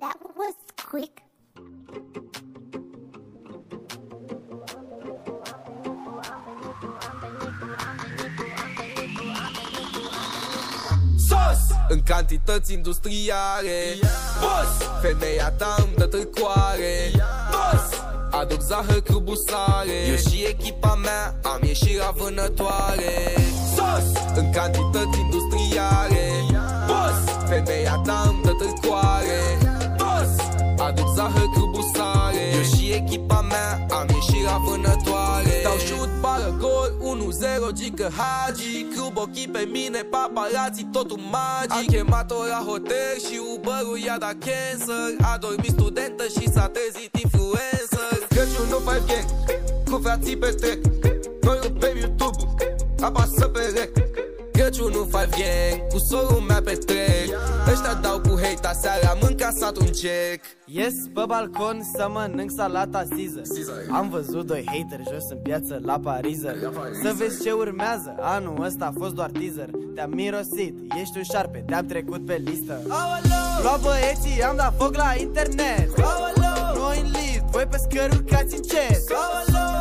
That was quick. Sos În cantități industriale. Boss Femeia ta îmi dă târcoare. Boss Aduc zahăr cu busare. Eu și echipa mea am ieșit la vânătoare. Sos În cantități industriale. Boss Femeia ta îmi dă târcoare Boss Aduc zahăr cu busare. Eu și echipa mea am ieșit la vânătoare. Dau șut, bară, gol, 1-0, gică Hagi. Club ochii pe mine, paparații, totul magic. Am chemat-o la hotel și Uber-ul i-a dat cancer A dormit studentă și s-a trezit influencer. Crăciunul 5 gang, cu frații pe trec Noi rupem YouTube-ul, apasă pe rec Crăciunul 5 gang, cu sorul mea pe trec Ăștia dau cu hate aseară, am încasat un check Ies pe balcon să mănânc salata Caesar Am văzut doi hateri jos în piață la Parizer. Să vezi ce urmează, anul ăsta a fost doar teaser. Te-am mirosit, ești un șarpe, te-am trecut pe listă. Lua băieții, am dat foc la internet. Noi în lift, voi pe scări urcați încet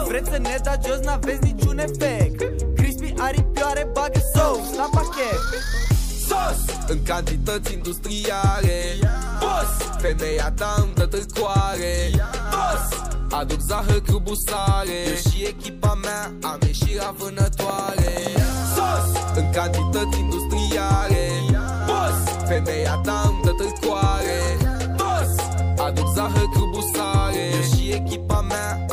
Vreți să ne dați jos, n-aveți niciun efect. Crispy aripioare, bagă sauce la pachet. Sos! În cantități industriale. Boss Femeia ta îmi dă târcoare. Boss Aduc zahăr cu busare. Eu și echipa mea am ieșit la vânătoare. Sos! În cantități industriale. Boss Femeia ta îmi dă târcoare. Boss Aduc zahăr cu busare. Eu și echipa mea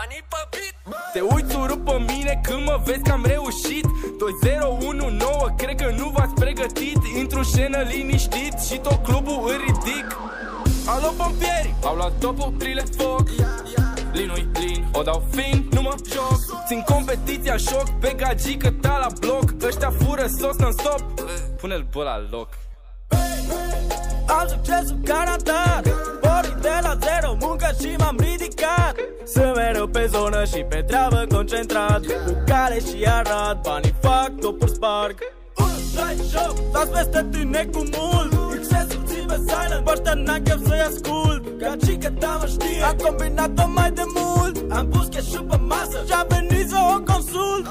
Banii pe beat. Te uiți urât pe mine când mă vezi că am reușit. 2019, cred că nu v-ați pregătit. Intru în scenă liniștit și tot clubul îl ridic. Alo pompieri, au luat topul, trile foc. Linui lin, o dau fin, nu mă joc. Țin competiția șoc, pe gagică ta la bloc. Ăștia fură sos non-stop. Pune-l bă la loc Am succesul garantat. Pornit de la zero, muncă și m-am ridicat. Sunt mereu pe zonă și pe treabă concentrat. Cu cale și arat, banii fac, topuri sparg. 1, 2, joc, dați peste tine cu mult. Excesul țin pe silent, băștea n-am chef să-i ascult. Ca cică ta mă știe, am combinat-o mai de mult. Am pus cash pe masă și-a venit să o consult.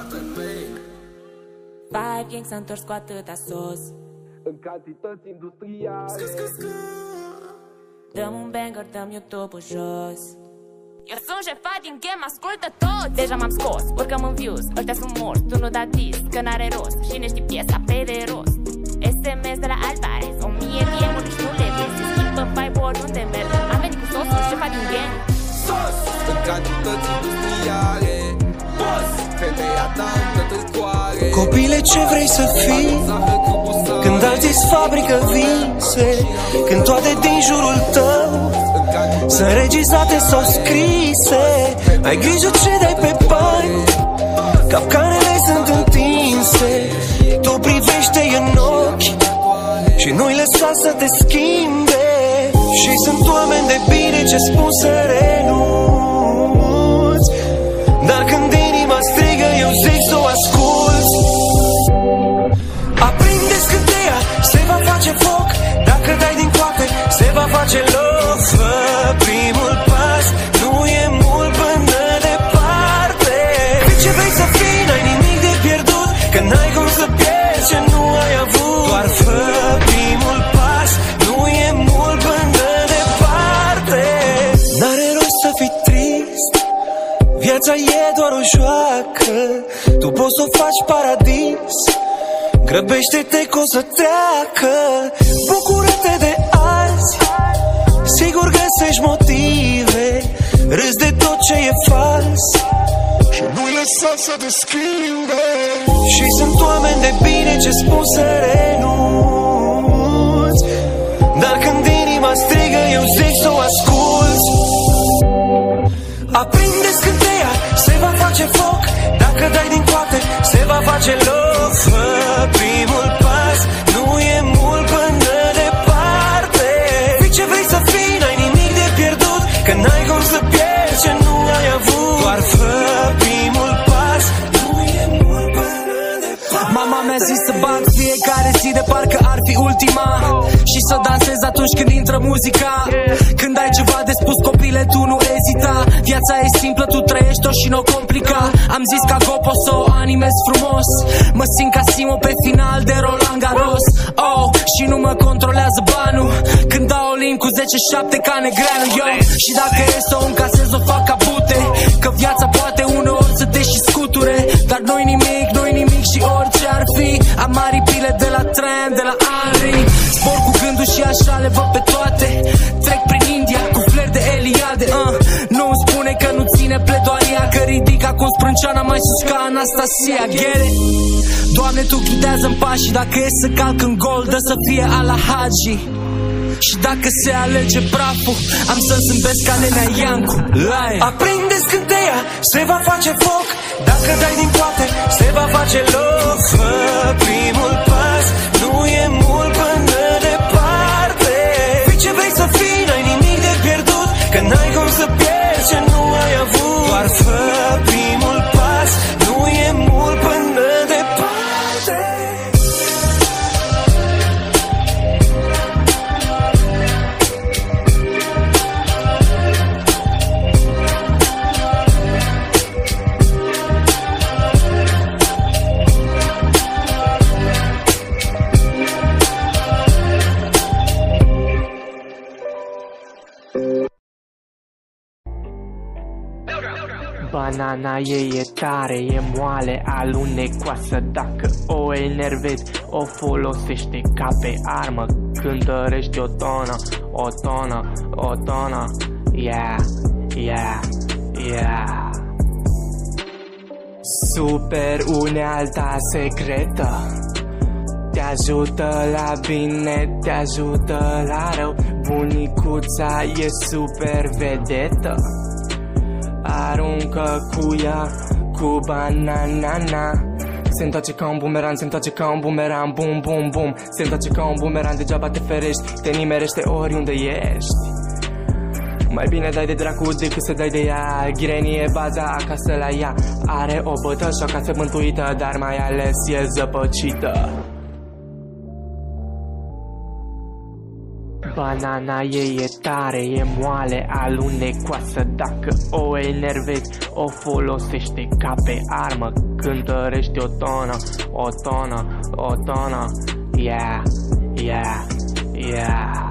Five gang s-a întors cu atâta sos În cantități industriale. Dăm un banger, dăm YouTube-ul jos. Eu sunt șefa din game, ascultă tot. Deja m-am scos, urcăm în views Ăștia sunt morți, tu nu da dis, că n-are rost Și ne știi piesa pe de rost. SMS de la Alvarez O mie DM-uri și nu le vezi. Se schimbă vibe oriunde merg Am venit cu sosul, șefa din game. Sos În cantități industriale. Boss Femeia ta îmi dă târcoare Copile ce vrei să fii? Zahăr cu busare Când alții îți fabrică vise Când toate din jurul tău În cantități Sunt regizate sau scrise Ai grijă ce dai pe bani Capcanele sunt întinse. Tu privește în ochi Și nu-i lăsa să te schimbe. Și sunt oameni de bine ce spun să renunți. Dar când Grăbește-te că o să treacă. Bucură-te de azi. Sigur găsești motive. Râzi de tot ce e fals. Și nu-i lăsa să te schimbe Și sunt oameni de bine ce spun să renunți fiecare zi de parcă ar fi ultima. Și să dansez atunci când intră muzica. Când ai ceva de spus copile tu nu ezita. Viața e simplă, tu trăiești-o și nu o complica. Am zis ca Gopo să o animez frumos. Mă simt ca Simo pe final de Roland Garros. Oh, și nu mă controlează banul. Când dau Olin cu 10-7 ca negreanu, yo. Și dacă e să o încasez o fac ca bute. Că viața poate uneori să te și scuture. Dar noi nimic, noi nimic aripile de la tren, de la Henry Spor cu gândul și așa le văd pe toate Trec prin India cu flair de Eliade uh. Nu îmi spune că nu ține pledoaria Că ridic acum sprânceana mai sus ca Anastasia Get it? Doamne, Tu ghidează-mi pașii Dacă e să calc în gol, dă să fie ala Hagi și dacă se alege praful Am să zâmbesc ca nenea Iancu Live. Aprinde scânteia, se va face foc Dacă dai din toate, se va face loc. Fă primul pas Banana ei e tare, e moale, alunecoasă. Dacă o enervezi, o folosește ca pe armă. Cântărești o tonă, o tonă, o tonă. Yeah, yeah, yeah. Super unealta secretă. Te ajută la bine, te ajută la rău. Bunicuța e super vedetă Aruncă cu ea cu banana se întoarce ca un bumerang, se întoarce ca un bumerang. Bum, bum, bum. Se întoarce ca un bumerang, degeaba te ferești Te nimerește oriunde ești. Mai bine dai de dracu decât să dai de ea. Ghirenie e baza acasă la ea. Are o bătă și acasă mântuită Dar mai ales e zăpăcită Banana ei e tare, e moale, alunecoasă. Dacă o enervezi, o folosește ca pe armă. Cântărești o tonă, o tonă, o tonă. Yeah, yeah, yeah